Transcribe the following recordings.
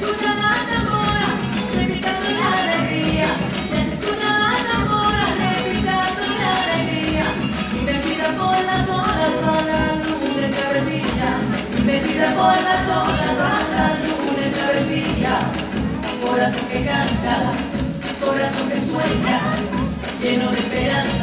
Escucha la namora, repitando la alegría, escucha la namora, repitando la alegría, y me cita por las olas con la luna en travesía, y me cita por las olas con la luna en travesía, corazón que canta, corazón que sueña, lleno de esperanza.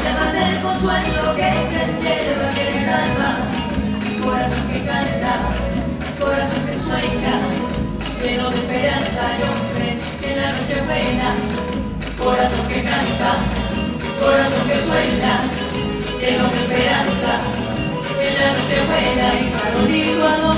llama del consuelo que se lleva en el alma, corazón que canta, corazón que sueña, lleno de esperanza y hombre que en la noche buena, corazón que canta, corazón que sueña, lleno de esperanza, en la noche buena. Y farolito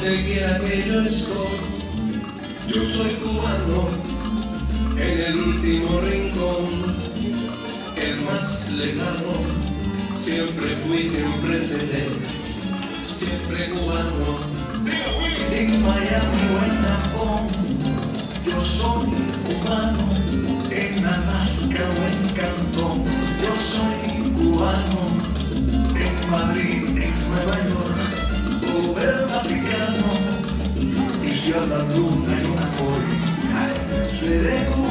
donde quiera que yo estoy, yo soy cubano en el último rincón, el más lejano, siempre fui, siempre seré, siempre cubano. En Miami o en Japón, yo soy cubano, en Alaska o en Cantón, yo soy cubano, en Madrid, en Nueva York. tu non puoi, se recuperare.